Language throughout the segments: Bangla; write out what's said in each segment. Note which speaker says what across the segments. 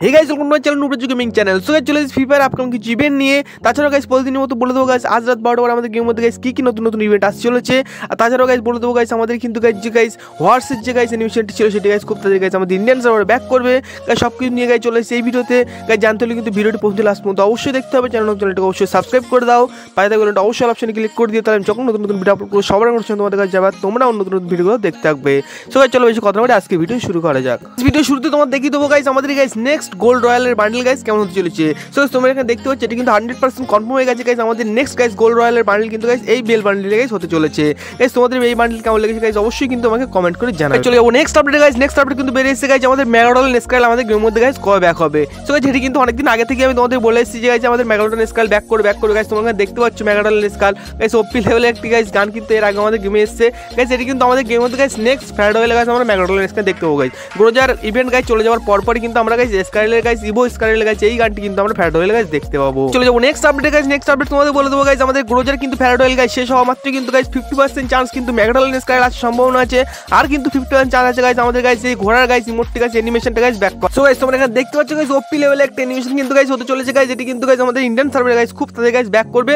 Speaker 1: Hey guys welcome to channel Nubraj gaming channel so guys চলে এসেছি ফ্রি ফায়ার আপকামিং কিছু ইভেন্ট নিয়ে। তাছাড়াও গাইস প্রতিদিনের মতো বলে দেবো গাইস আজ রাত বারোটা পর আমাদের গেমের মধ্যে গাইস কী কী নতুন নতুন ইভেন্ট আসতে চলেছে। আর তাছাড়াও গাইস বলে দেবো গাইস আমাদের কিন্তু গাইস যে গাইস হোয়াটসঅ্যাপ যে গাইস অ্যানিমেশনটি ছিল, সেটি গাইস খুব তাদের গাইস আমাদের ইন্ডিয়ান সার্ভার ব্যাক করবে। গাইস সব কিছু নিয়ে গাইস চলে এসেছে এই ভিডিওতে। গাইস জানতে হলে কিন্তু ভিডিওটি পৌঁছে লাস্ট পর্যন্ত অবশ্যই দেখতে হবে। চ্যানেল চ্যানেলটাকে অবশ্যই সাবস্ক্রাইব করে দাও। পায়ে থাকলে অবশ্যই অপশনে ক্লিক করে দিও। তাহলে যখন নতুন নতুন ভিডিও আপলোড করব, সবার আগে তোমাদের কাছে যাবে। তোমরা অন্য নতুন ভিডিওগুলো দেখতে থাকবে। সো গাইস চলো বেশি কথা বলে আজকে ভিডিও শুরু করা যাক। ভিডিও শুরুতে তোমার দেখিয়ে দেবো গাইস আমাদের গাইস নেক্সট গোল্ড রয়্যালের বান্ডেল গাইস কেমন হতে চলেছে? সো তোমরা এখানে দেখতে পাচ্ছ, এটা কিন্তু হান্ড্রেড পার্সেন্ট কনফার্ম হয়ে গেছে গাইস আমাদের নেক্সট গাইস গোল্ড রয়্যালের বান্ডেল কিন্তু গাইস এই বেল বান্ডেল গাইস হতে চলেছে। গাইস তোমাদের এই বান্ডেল কেমন লেগেছে গাইস অবশ্যই কিন্তু আমাকে কমেন্ট করে জানাবে। চলে যাব next update guys next update কিন্তু বেরিয়ে এসেছে গাইস আমাদের মেগাডল নেক্সকাল আমাদের গেমের মধ্যে গাইস কবে ব্যাক হবে। সো গাইস এটি কিন্তু অনেকদিন আগে থেকে আমি তোমাদের বলে এসেছি যে গাইস আমাদের মেগাডল নেক্সকাল ব্যাক করে ব্যাক করে গাইস তোমরা দেখতে পাচ্ছ মেগাডল নেক্সকাল গাইস ওপি লেভেলের একটি গাইস গান কিন্তু এর আগে আমাদের গেমে এসেছে। গাইস এটি কিন্তু আমাদের গেমের মধ্যে গাইস নেক্সট ফ্রাইড হয়ে গাইস আমরা মেগাডল নেক্সকাল দেখতে পাবো গাইস গ্রোজার ইভেন্ট গাইস চলে যাওয়ার পরপরই কিন্তু আমরা গাইস স্কাইলের গাইস ইভো স্কাইলের গাইস এই গানটি কিন্তু আমরা হয়ে গাইস দেখতে পাবো। চলে যাব next update guys next update তোমাদের বলে দেবো গাইস আমাদের গ্রোজার কিন্তু হয়ে গাইস শেষ হওয়া মাত্র কিন্তু গাইস ফিফটি পার্সেন্ট চান্স কিন্তু মেগাডল নেক্সকাল আসার সম্ভাবনা আছে, আর কিন্তু ফিফটি পার্সেন্ট চান্স আছে গাইস আমাদের গাইস এই ঘোড়ার গাইস ইমোটটি গাইস অ্যানিমেশনটা গাইস ব্যাক সো গাইস তোমরা এখানে দেখতে পাচ্ছ গাইস ওপি লেভেলে একটা অ্যানিমেশন কিন্তু গাইস হতে চলেছে গাইস যেটি কিন্তু গাইস আমাদের ইন্ডিয়ান সার্ভারে গাইস খুব তাদের গাইস ব্যাক করবে।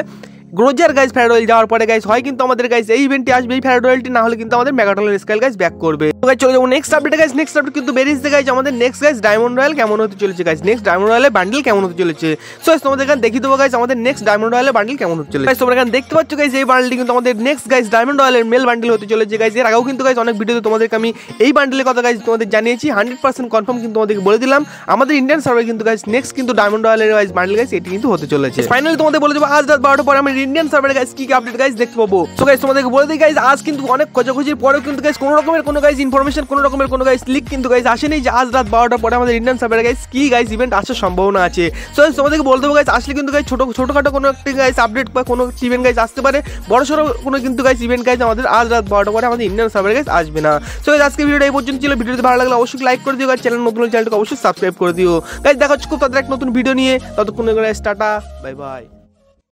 Speaker 1: গ্রোজার গাইস ফ্যারোয়েল যাওয়ার পরে গাইস হয় কিন্তু আমাদের গাইস এই ইভেন্টে আসবে, এই ফ্যারোয়েলটি না হলে কিন্তু আমাদের মেগাটলের স্কাইল গাইস ব্যাক করবে। চলে যাব next update guys next update কিন্তু বেরিয়েছে গাইস আমাদের নেক্সট গাইস ডায়মন্ড রয়্যাল কেমন হতে চলেছে গাইস নেক্সট ডায়মন্ড রয়্যালের বান্ডেল কেমন হতে চলেছে? সো তোমাদের এখানে দেখিয়ে দেবো গাইস আমাদের নেক্সট ডায়মন্ড রয়্যালের বান্ডেল কেমন হতে চলেছে। তোমরা এখানে দেখতে পাচ্ছ গাইস এই বান্ডেলটি কিন্তু আমাদের নেক্সট গাইস ডায়মন্ড রয়্যালের মেল বান্ডেল হতে চলেছে গাইস এর আগেও কিন্তু গাইস অনেক ভিডিওতে তোমাদেরকে আমি এই বান্ডেলের কথা গাইস তোমাদের জানিয়েছি। হান্ড্রেড পার্সেন্ট কনফার্ম কিন্তু তোমাদেরকে বলে দিলাম। আমাদের ইন্ডিয়ান সার্ভার কিন্তু গাইস নেক্সট কিন্তু ডায়মন্ড রয়্যালের গাইস বান্ডেল গাইস এটি কিন্তু হতে চলেছে। ফাইনালি তোমাদের বলে দেবো, আজ রাত বারোটা পরে আমার ইন্ডিয়ান সার্ভারে গাইস কি আপডেট গাইস দেখতে পাবো। সো গাইস তোমাদেরকে বলে দিই গাইস আজ কিন্তু অনেক খোঁজাখুঁজির পরেও কিন্তু গাইস কোনো রকমের কোনো গাইস ইনফরমেশন কোনো রকমের কোনো গাইস লিক কিন্তু গাইস আসেনি যে আজ রাত বারোটার পরে আমাদের ইন্ডিয়ান সার্ভারে গাইস কি গাইস ইভেন্ট আসার সম্ভাবনা আছে। সো তোমাদেরকে বলতে হবে গাইস আসলে কিন্তু গাইস ছোটো ছোটোখাটো কোনো একটি গাইস আপডেট বা কোনো ইভেন্ট গাইস আসতে পারে। বড় সড়ো কোনো কিন্তু গাইস ইভেন্ট গাইস আমাদের আজ রাত বারোটা পরে আমাদের ইন্ডিয়ান সার্ভারে গাইস আসবে না। সো আজকে ভিডিওটা এই পর্যন্ত ছিল। ভিডিওতে ভালো লাগলে অবশ্যই লাইক করে দিও গাইস চ্যানেল নতুন চ্যানেলটাকে অবশ্যই সাবস্ক্রাইব করে দিও। গাইস দেখা হচ্ছে খুব তাদের এক নতুন ভিডিও নিয়ে। ততক্ষণ গাইস টাটা বাই বাই